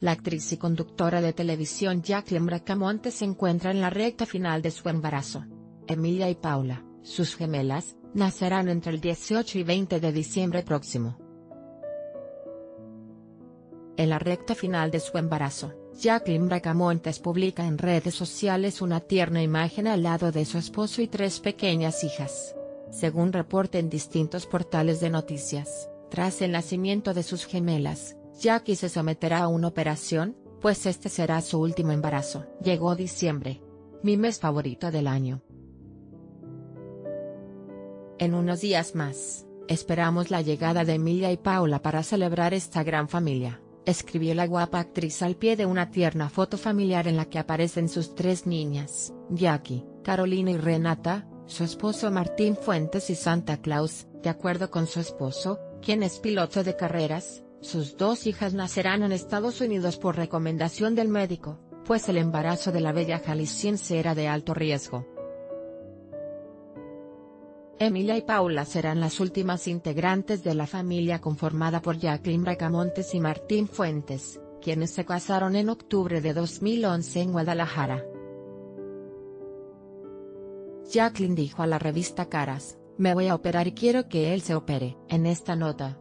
La actriz y conductora de televisión Jacqueline Bracamonte se encuentra en la recta final de su embarazo. Emilia y Paula, sus gemelas, nacerán entre el 18 y 20 de diciembre próximo. En la recta final de su embarazo, Jacqueline Bracamontes publica en redes sociales una tierna imagen al lado de su esposo y tres pequeñas hijas. Según reporten distintos portales de noticias, tras el nacimiento de sus gemelas, Jackie se someterá a una operación, pues este será su último embarazo. Llegó diciembre. Mi mes favorito del año. En unos días más, esperamos la llegada de Emilia y Paula para celebrar esta gran familia, escribió la guapa actriz al pie de una tierna foto familiar en la que aparecen sus tres niñas, Jackie, Carolina y Renata, su esposo Martín Fuentes y Santa Claus, de acuerdo con su esposo, quien es piloto de carreras, sus dos hijas nacerán en Estados Unidos por recomendación del médico, pues el embarazo de la bella jalisciense era de alto riesgo. Emilia y Paula serán las últimas integrantes de la familia conformada por Jacqueline Bracamontes y Martín Fuentes, quienes se casaron en octubre de 2011 en Guadalajara. Jacqueline dijo a la revista Caras, me voy a operar y quiero que él se opere. En esta nota,